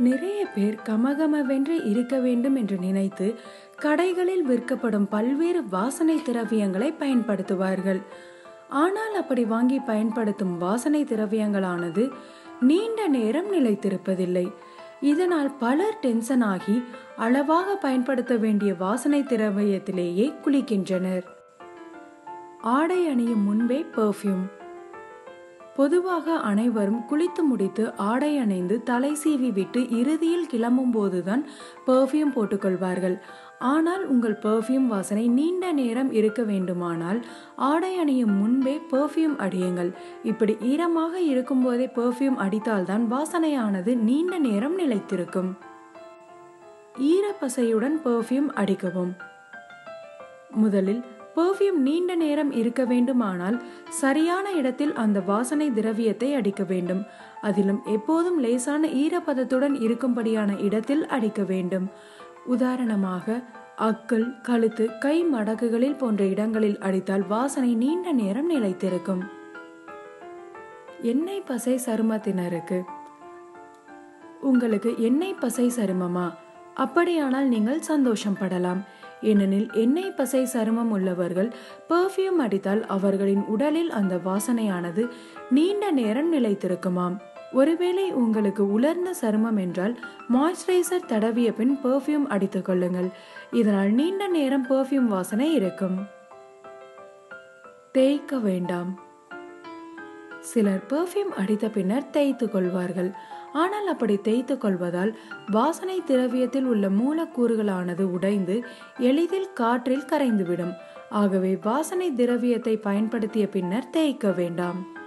நிறைய பேர் கமகமவென்று இருக்க வேண்டும் என்று நினைத்து கடைகளில் விற்கப்படும் பல்வேறு வாசனை திரவியங்களை பயன்படுத்துவார்கள். ஆனால் அப்படி வாங்கி பயன்படுத்தும் வாசனை திரவியங்களானது நீண்ட நேரம் நிலைத்திருப்பதில்லை. இதனால் பலர் டென்ஷன் ஆகி அளவாக பயன்படுத்த வேண்டிய வாசனை திரவியத்திலேயே குளிக்கின்றனர். ஆடை அணியும் முன்பே பெர்ஃப்யூம் பொதுவாக அனைவரும் குளித்து முடித்து ஆடை அணிந்து தலை சீவி விட்டு இறுதியில் கிளம்பும் போதுதான் பெர்ஃப்யூம் போட்டுக்கொள்வார்கள். ஆனால் உங்கள் பெர்ஃப்யூம் வாசனை நீண்ட நேரம் இருக்க வேண்டுமானால் ஆடை அணியும் முன்பே பெர்ஃப்யூம் அடியுங்கள். இப்படி ஈரமாக இருக்கும்போதே பெர்ஃப்யூம் அடித்தால்தான் வாசனையானது நீண்ட நேரம் நிலைத்திருக்கும். ஈரப்பசையுடன் பெர்ஃப்யூம் அடிக்கவும். முதலில் பெர்ஃப்யூம் நீண்ட நேரம் இருக்க வேண்டுமானால் சரியான இடத்தில் அந்த வாசனை திரவியத்தை அடிக்க வேண்டும். அதிலும் எப்போதும் லேசான ஈரப்பதத்துடன் இருக்கும்படியான இடத்தில் அடிக்க வேண்டும். உதாரணமாக அக்கல் கழுத்து கை மடக்குகளில் போன்ற இடங்களில் அடித்தால் வாசனை நீண்ட நேரம் நிலைத்திருக்கும். எண்ணெய் பசை சருமத்தினருக்கு. உங்களுக்கு எண்ணெய் பசை சருமமா? அப்படியானால் நீங்கள் சந்தோஷம் படலாம் ஏனெனில் எண்ணெய் பசை சருமம் உள்ளவர்கள் பெர்ஃப்யூம் அடித்தால் அவர்களின் உடலில் அந்த வாசனையானது நீண்ட நேரம் நிலைத்திருக்குமாம். ஒருவேளை உங்களுக்கு உலர்ந்த சருமம் என்றால் மாய்ஸ்சரைசர் தடவிய பின் பெர்ஃப்யூம் அடித்துக் கொள்ளுங்கள். இதனால் நீண்ட நேரம் பெர்ஃப்யூம் வாசனை இருக்கும். தேய்க்க வேண்டாம். சிலர் பெர்ஃப்யூம் அடித்த பின்னர் தேய்த்து கொள்வார்கள். ஆனால் அப்படி தேய்த்து கொள்வதால் வாசனை திரவியத்தில் உள்ள மூலக்கூறுகளானது உடைந்து எளிதில் காற்றில் கரைந்துவிடும். ஆகவே வாசனை திரவியத்தை பயன்படுத்திய பின்னர் தேய்க்க வேண்டாம்.